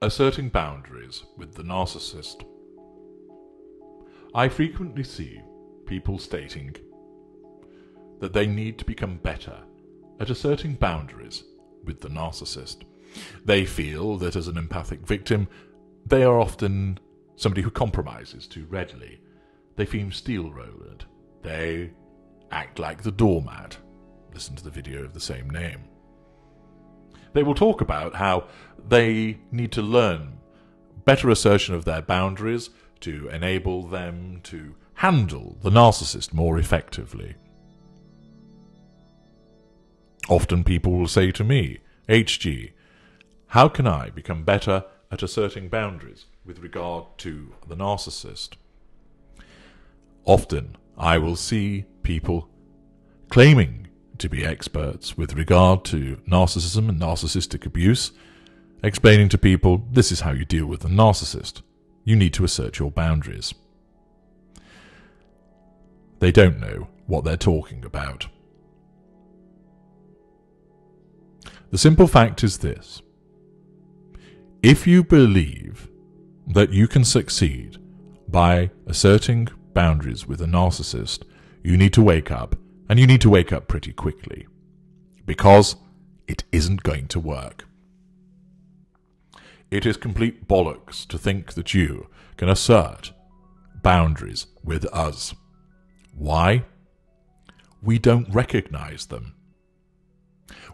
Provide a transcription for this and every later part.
Asserting boundaries with the narcissist. I frequently see people stating that they need to become better at asserting boundaries with the narcissist. They feel that as an empathic victim, they are often somebody who compromises too readily. They feel steamrolled. They act like the doormat. Listen to the video of the same name. They will talk about how they need to learn better assertion of their boundaries to enable them to handle the narcissist more effectively. Often people will say to me, HG, how can I become better at asserting boundaries with regard to the narcissist? Often I will see people claiming to be experts with regard to narcissism and narcissistic abuse, explaining to people this is how you deal with a narcissist. You need to assert your boundaries. They don't know what they're talking about. The simple fact is this. If you believe that you can succeed by asserting boundaries with a narcissist, you need to wake up, and you need to wake up pretty quickly. Because it isn't going to work. It is complete bollocks to think that you can assert boundaries with us. Why? We don't recognize them.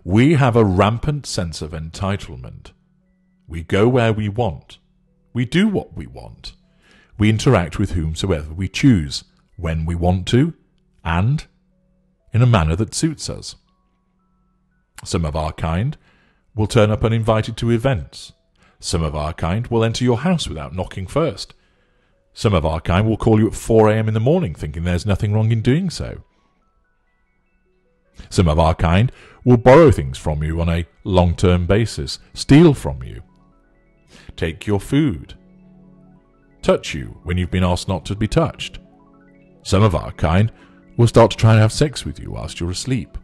We have a rampant sense of entitlement. We go where we want. We do what we want. We interact with whomsoever we choose, when we want to, and in a manner that suits us. Some of our kind will turn up uninvited to events. Some of our kind will enter your house without knocking first. Some of our kind will call you at 4 a.m. in the morning thinking there's nothing wrong in doing so. Some of our kind will borrow things from you on a long term basis, steal from you, take your food, touch you when you've been asked not to be touched. Some of our kind will start to try and have sex with you whilst you're asleep.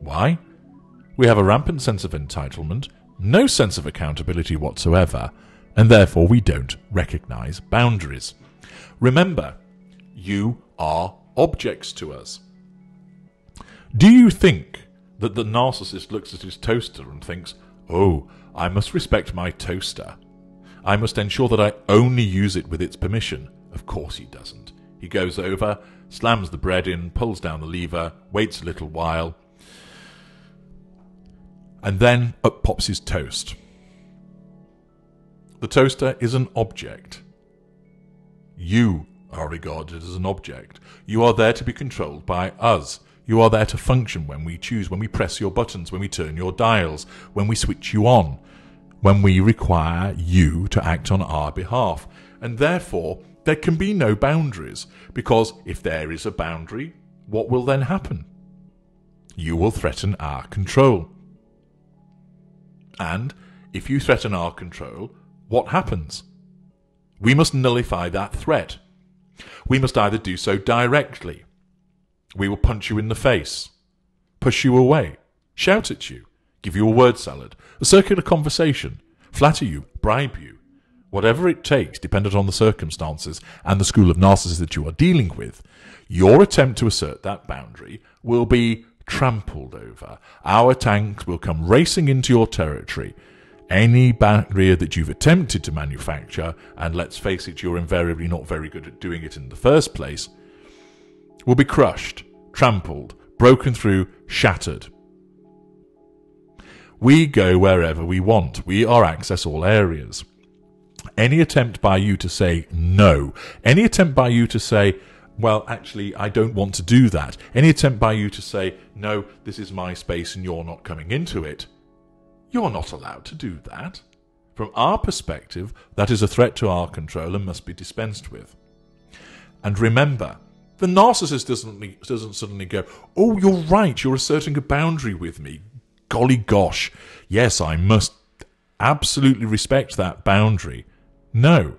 Why? We have a rampant sense of entitlement, no sense of accountability whatsoever, and therefore we don't recognize boundaries. Remember, you are objects to us. Do you think that the narcissist looks at his toaster and thinks, oh, I must respect my toaster? I must ensure that I only use it with its permission. Of course he doesn't. He goes over, slams the bread in, pulls down the lever, waits a little while, and then up pops his toast. The toaster is an object. You are regarded as an object. You are there to be controlled by us. You are there to function when we choose, when we press your buttons, when we turn your dials, when we switch you on, when we require you to act on our behalf. And therefore, there can be no boundaries, because if there is a boundary, what will then happen? You will threaten our control. And if you threaten our control, what happens? We must nullify that threat. We must either do so directly we will punch you in the face, push you away, shout at you, give you a word salad, a circular conversation, flatter you, bribe you. Whatever it takes, dependent on the circumstances and the school of narcissists that you are dealing with, your attempt to assert that boundary will be trampled over. Our tanks will come racing into your territory. Any barrier that you've attempted to manufacture, and let's face it, you're invariably not very good at doing it in the first place, will be crushed, trampled, broken through, shattered. We go wherever we want. We are access all areas. Any attempt by you to say no, any attempt by you to say, well, actually, I don't want to do that, any attempt by you to say, no, this is my space and you're not coming into it, you're not allowed to do that. From our perspective, that is a threat to our control and must be dispensed with. And remember, the narcissist doesn't, doesn't suddenly go, Oh, you're right, you're asserting a boundary with me. Golly gosh, yes, I must absolutely respect that boundary. No.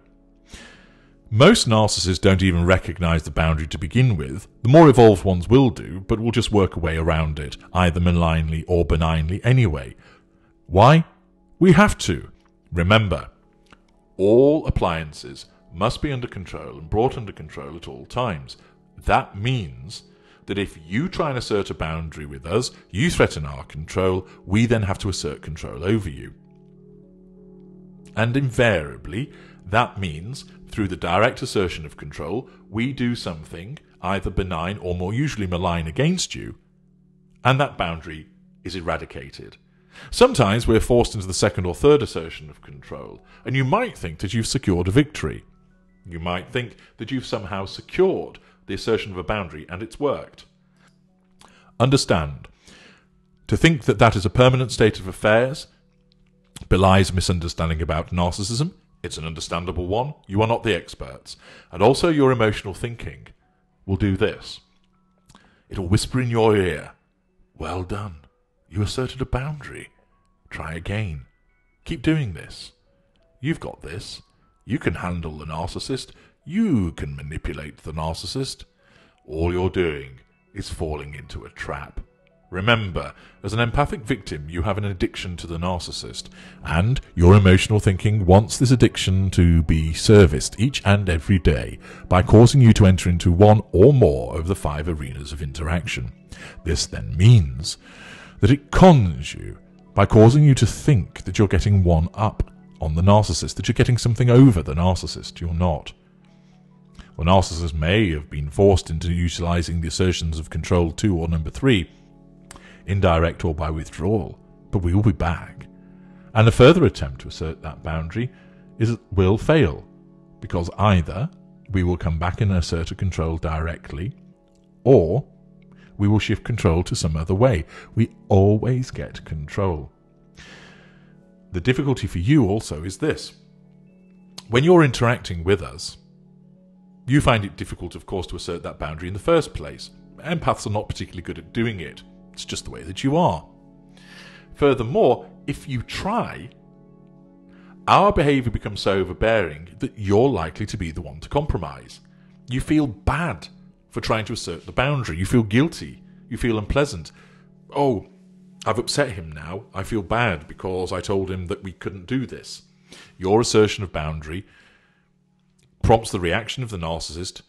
Most narcissists don't even recognize the boundary to begin with. The more evolved ones will do, but will just work a way around it, either malignly or benignly anyway. Why? We have to. Remember, all appliances must be under control and brought under control at all times. That means that if you try and assert a boundary with us, you threaten our control, we then have to assert control over you. And invariably, that means, through the direct assertion of control, we do something either benign or more usually malign against you, and that boundary is eradicated. Sometimes we're forced into the second or third assertion of control, and you might think that you've secured a victory. You might think that you've somehow secured the assertion of a boundary and it's worked. Understand, to think that that is a permanent state of affairs belies misunderstanding about narcissism. It's an understandable one. You are not the experts. And also, your emotional thinking will do this it'll whisper in your ear, Well done. You asserted a boundary. Try again. Keep doing this. You've got this. You can handle the narcissist. You can manipulate the narcissist. All you're doing is falling into a trap. Remember, as an empathic victim, you have an addiction to the narcissist, and your emotional thinking wants this addiction to be serviced each and every day by causing you to enter into one or more of the five arenas of interaction. This then means that it cons you by causing you to think that you're getting one up on the narcissist, that you're getting something over the narcissist. You're not. The narcissist may have been forced into utilizing the assertions of control two or number three, indirect or by withdrawal, but we will be back. And a further attempt to assert that boundary is will fail, because either we will come back and assert a control directly, or we will shift control to some other way. We always get control. The difficulty for you also is this. When you're interacting with us, you find it difficult, of course, to assert that boundary in the first place. Empaths are not particularly good at doing it. It's just the way that you are. Furthermore, if you try, our behavior becomes so overbearing that you're likely to be the one to compromise. You feel bad for trying to assert the boundary. You feel guilty. You feel unpleasant. Oh, I've upset him now. I feel bad because I told him that we couldn't do this. Your assertion of boundary prompts the reaction of the narcissist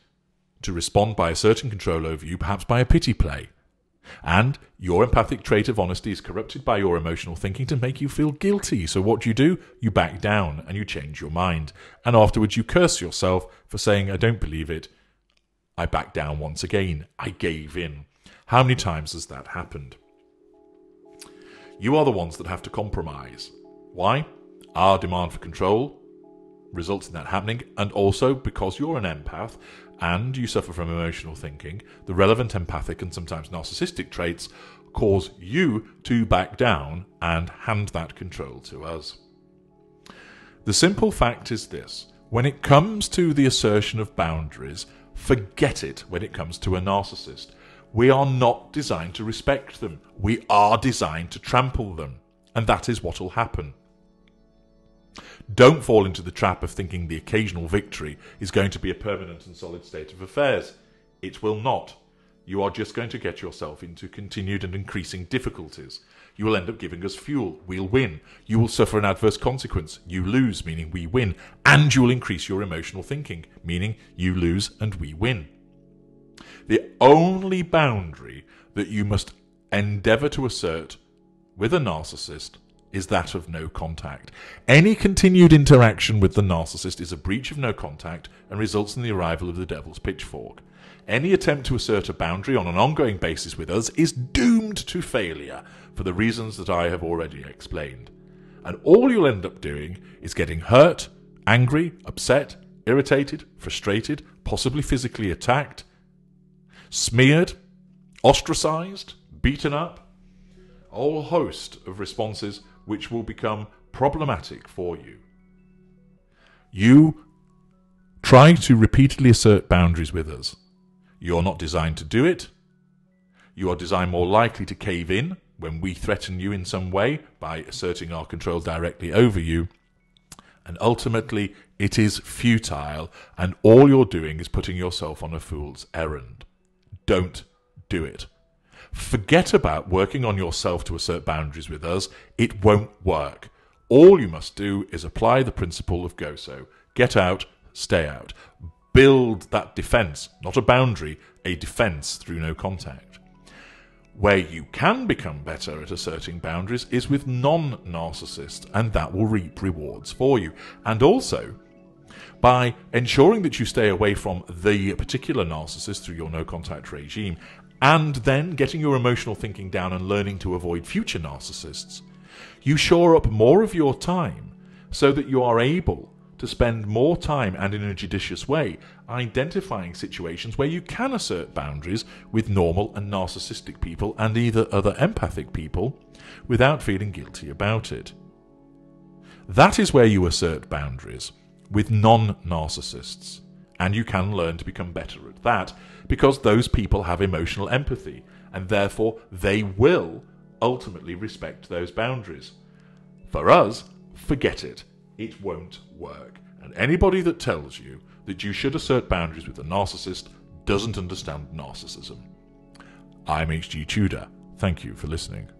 to respond by asserting control over you, perhaps by a pity play. And your empathic trait of honesty is corrupted by your emotional thinking to make you feel guilty. So what do you do? You back down and you change your mind. And afterwards you curse yourself for saying, I don't believe it. I backed down once again. I gave in. How many times has that happened? You are the ones that have to compromise. Why? Our demand for control results in that happening, and also because you're an empath and you suffer from emotional thinking, the relevant empathic and sometimes narcissistic traits cause you to back down and hand that control to us. The simple fact is this when it comes to the assertion of boundaries, Forget it when it comes to a narcissist. We are not designed to respect them. We are designed to trample them. And that is what will happen. Don't fall into the trap of thinking the occasional victory is going to be a permanent and solid state of affairs. It will not. You are just going to get yourself into continued and increasing difficulties. You will end up giving us fuel. We'll win. You will suffer an adverse consequence. You lose, meaning we win. And you will increase your emotional thinking, meaning you lose and we win. The only boundary that you must endeavor to assert with a narcissist is that of no contact. Any continued interaction with the narcissist is a breach of no contact and results in the arrival of the devil's pitchfork. Any attempt to assert a boundary on an ongoing basis with us is doomed to failure for the reasons that I have already explained. And all you'll end up doing is getting hurt, angry, upset, irritated, frustrated, possibly physically attacked, smeared, ostracized, beaten up, a whole host of responses which will become problematic for you. You try to repeatedly assert boundaries with us you're not designed to do it. You are designed more likely to cave in when we threaten you in some way by asserting our control directly over you. And ultimately, it is futile, and all you're doing is putting yourself on a fool's errand. Don't do it. Forget about working on yourself to assert boundaries with us. It won't work. All you must do is apply the principle of GOSO get out, stay out. Build that defense, not a boundary, a defense through no contact. Where you can become better at asserting boundaries is with non narcissists, and that will reap rewards for you. And also, by ensuring that you stay away from the particular narcissist through your no contact regime, and then getting your emotional thinking down and learning to avoid future narcissists, you shore up more of your time so that you are able to spend more time and in a judicious way identifying situations where you can assert boundaries with normal and narcissistic people and either other empathic people without feeling guilty about it. That is where you assert boundaries with non narcissists, and you can learn to become better at that because those people have emotional empathy and therefore they will ultimately respect those boundaries. For us, forget it. It won't work. And anybody that tells you that you should assert boundaries with a narcissist doesn't understand narcissism. I'm H.G. Tudor. Thank you for listening.